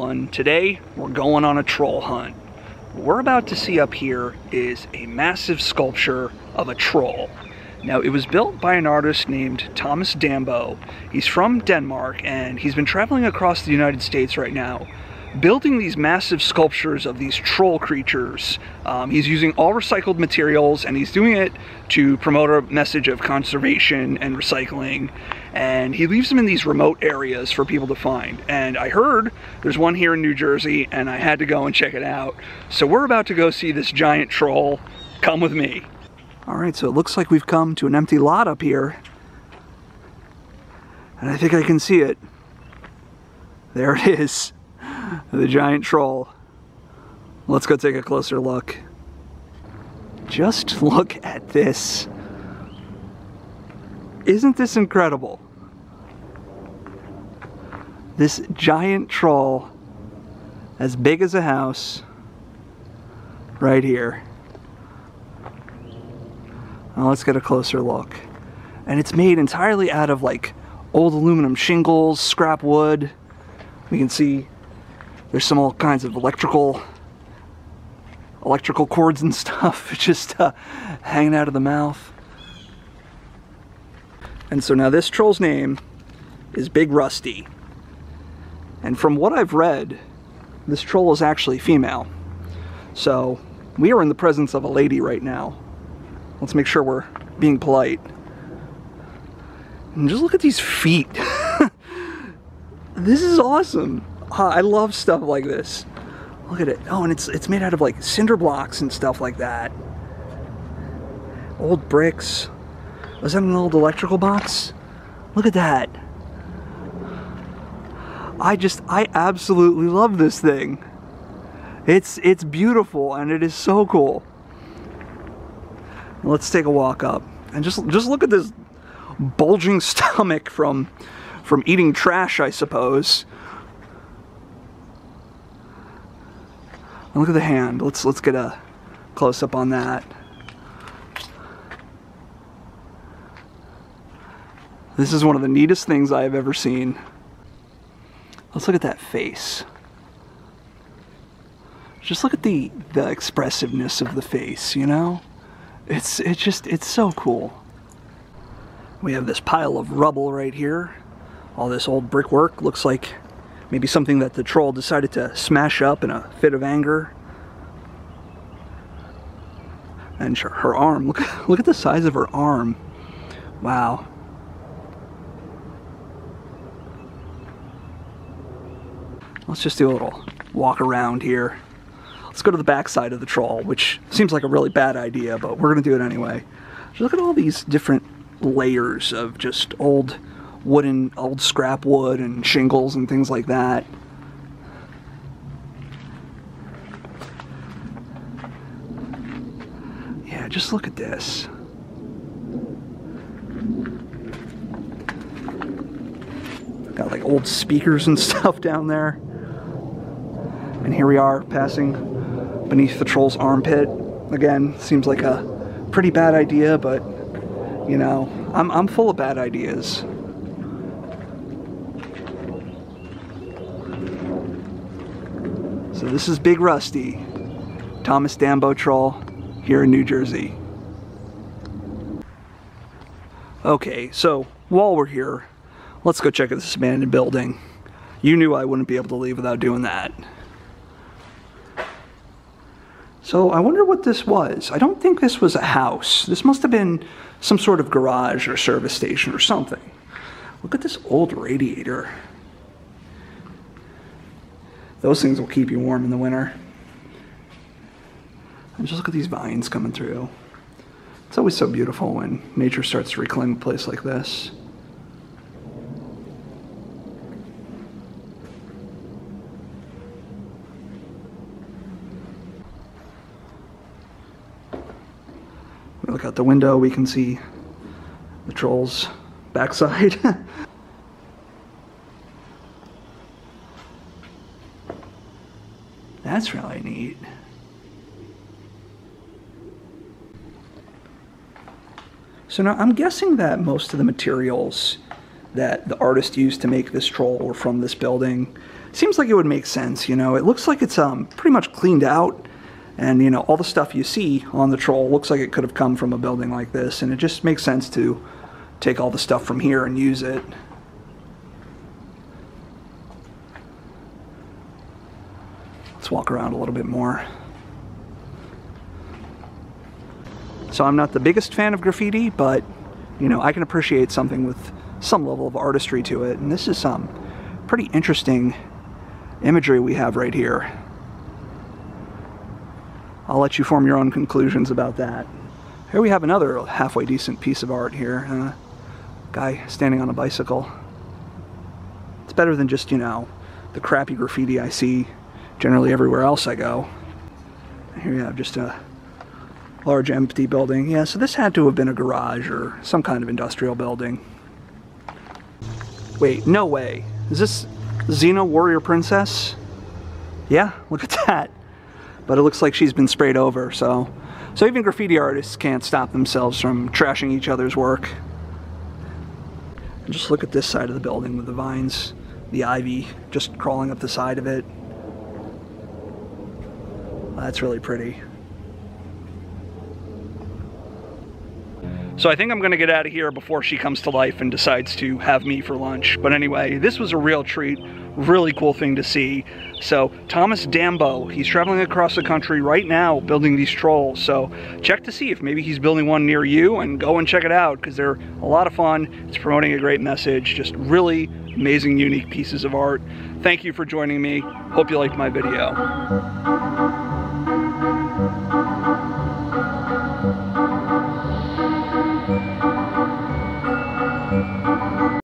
Everyone, today we're going on a troll hunt. What we're about to see up here is a massive sculpture of a troll. Now it was built by an artist named Thomas Dambo. He's from Denmark and he's been traveling across the United States right now building these massive sculptures of these troll creatures. Um, he's using all recycled materials and he's doing it to promote a message of conservation and recycling. And he leaves them in these remote areas for people to find. And I heard there's one here in New Jersey and I had to go and check it out. So we're about to go see this giant troll. Come with me. All right, so it looks like we've come to an empty lot up here. And I think I can see it. There it is the giant troll. Let's go take a closer look. Just look at this. Isn't this incredible? This giant troll, as big as a house, right here. Now let's get a closer look. And it's made entirely out of like old aluminum shingles, scrap wood. We can see there's some all kinds of electrical electrical cords and stuff just uh, hanging out of the mouth. And so now this troll's name is Big Rusty. And from what I've read, this troll is actually female. So we are in the presence of a lady right now. Let's make sure we're being polite. And just look at these feet. this is awesome. Uh, I love stuff like this. Look at it. Oh, and it's it's made out of like cinder blocks and stuff like that. Old bricks. Was that an old electrical box? Look at that. I just I absolutely love this thing. It's it's beautiful and it is so cool. Let's take a walk up and just just look at this bulging stomach from from eating trash, I suppose. And look at the hand. Let's let's get a close up on that. This is one of the neatest things I have ever seen. Let's look at that face. Just look at the the expressiveness of the face, you know? It's it's just it's so cool. We have this pile of rubble right here. All this old brickwork looks like Maybe something that the troll decided to smash up in a fit of anger. And her arm, look, look at the size of her arm. Wow. Let's just do a little walk around here. Let's go to the back side of the troll, which seems like a really bad idea, but we're gonna do it anyway. Just look at all these different layers of just old wooden, old scrap wood and shingles and things like that. Yeah, just look at this. Got like old speakers and stuff down there. And here we are passing beneath the troll's armpit. Again, seems like a pretty bad idea, but you know, I'm, I'm full of bad ideas. So this is Big Rusty, Thomas Dambo Troll here in New Jersey. Okay, so while we're here, let's go check out this abandoned building. You knew I wouldn't be able to leave without doing that. So I wonder what this was. I don't think this was a house. This must have been some sort of garage or service station or something. Look at this old radiator. Those things will keep you warm in the winter. And just look at these vines coming through. It's always so beautiful when nature starts to reclaim a place like this. Look out the window, we can see the troll's backside. That's really neat. So now I'm guessing that most of the materials that the artist used to make this troll were from this building. Seems like it would make sense, you know. It looks like it's um, pretty much cleaned out, and you know all the stuff you see on the troll looks like it could have come from a building like this, and it just makes sense to take all the stuff from here and use it. Walk around a little bit more. So I'm not the biggest fan of graffiti, but you know, I can appreciate something with some level of artistry to it. And this is some pretty interesting imagery we have right here. I'll let you form your own conclusions about that. Here we have another halfway decent piece of art here. Uh, guy standing on a bicycle. It's better than just, you know, the crappy graffiti I see generally everywhere else I go. Here you have just a large empty building. Yeah, so this had to have been a garage or some kind of industrial building. Wait, no way. Is this Xena Warrior Princess? Yeah, look at that. But it looks like she's been sprayed over, so... So even graffiti artists can't stop themselves from trashing each other's work. And just look at this side of the building with the vines, the ivy just crawling up the side of it. That's really pretty. So I think I'm gonna get out of here before she comes to life and decides to have me for lunch. But anyway, this was a real treat, really cool thing to see. So Thomas Dambo, he's traveling across the country right now building these trolls. So check to see if maybe he's building one near you and go and check it out because they're a lot of fun. It's promoting a great message, just really amazing, unique pieces of art. Thank you for joining me. Hope you liked my video.